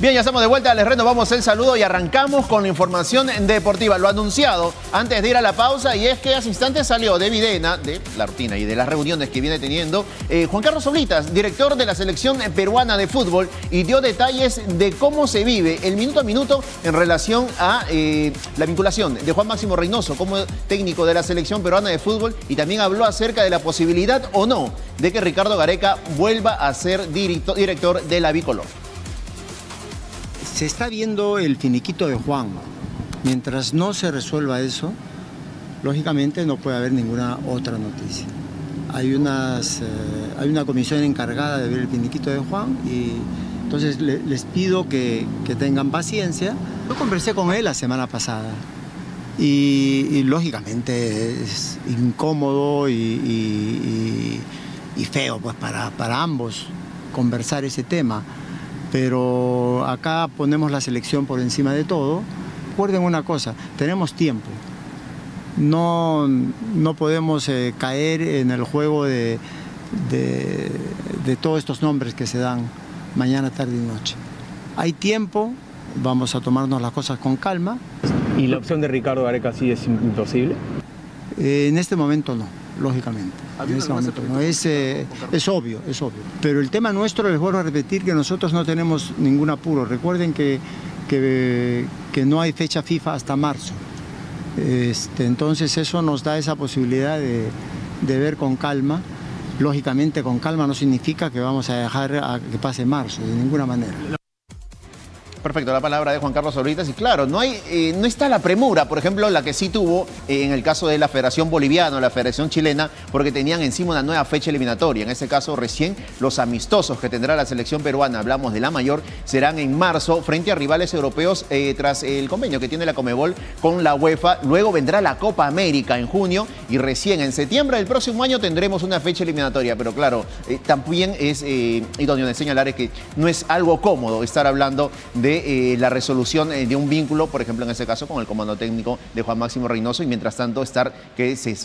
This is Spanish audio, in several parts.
Bien, ya estamos de vuelta, les renovamos el saludo y arrancamos con la información deportiva. Lo anunciado antes de ir a la pausa y es que hace instantes salió de Videna, de la rutina y de las reuniones que viene teniendo, eh, Juan Carlos Oblitas, director de la selección peruana de fútbol, y dio detalles de cómo se vive el minuto a minuto en relación a eh, la vinculación de Juan Máximo Reynoso como técnico de la selección peruana de fútbol y también habló acerca de la posibilidad o no de que Ricardo Gareca vuelva a ser director de la bicolor se está viendo el finiquito de Juan. Mientras no se resuelva eso, lógicamente no puede haber ninguna otra noticia. Hay, eh, una comisión encargada de ver el finiquito de Juan y entonces les pido que, tengan paciencia. Yo conversé con él la semana pasada y, lógicamente es incómodo y, feo pues, para ambos conversar ese tema pero acá ponemos la selección por encima de todo. Recuerden una cosa, tenemos tiempo. No, no podemos eh, caer en el juego de, de, todos estos nombres que se dan mañana, tarde y noche. Hay tiempo, vamos a tomarnos las cosas con calma. ¿Y la opción de Ricardo Gareca sí es imposible? Eh, en este momento no lógicamente. no, es, eh, es obvio, es obvio. Pero el tema nuestro, les vuelvo a repetir que nosotros no tenemos ningún apuro. Recuerden que, que, no hay fecha FIFA hasta marzo. Este, entonces eso nos da esa posibilidad de, de ver con calma. Lógicamente con calma no significa que vamos a dejar a que pase marzo, de ninguna manera. Perfecto, la palabra de Juan Carlos Orbitas. Y claro, no, hay, eh, no está la premura, por ejemplo, la que sí tuvo eh, en el caso de la Federación Boliviana o la Federación Chilena, porque tenían encima una nueva fecha eliminatoria. En ese caso, recién los amistosos que tendrá la selección peruana, hablamos de la mayor, serán en marzo frente a rivales europeos eh, tras el convenio que tiene la Comebol con la UEFA. Luego vendrá la Copa América en junio y recién en septiembre del próximo año tendremos una fecha eliminatoria. Pero claro, también es idóneo de señalar que no es algo cómodo estar hablando de eh, la resolución eh, de un vínculo, por ejemplo, en ese caso con el comando técnico de Juan Máximo Reynoso y mientras tanto estar que se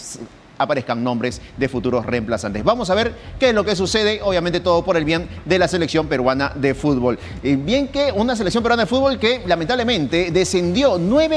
aparezcan nombres de futuros reemplazantes. Vamos a ver qué es lo que sucede, obviamente todo por el bien de la selección peruana de fútbol. bien que una selección peruana de fútbol que lamentablemente descendió nueve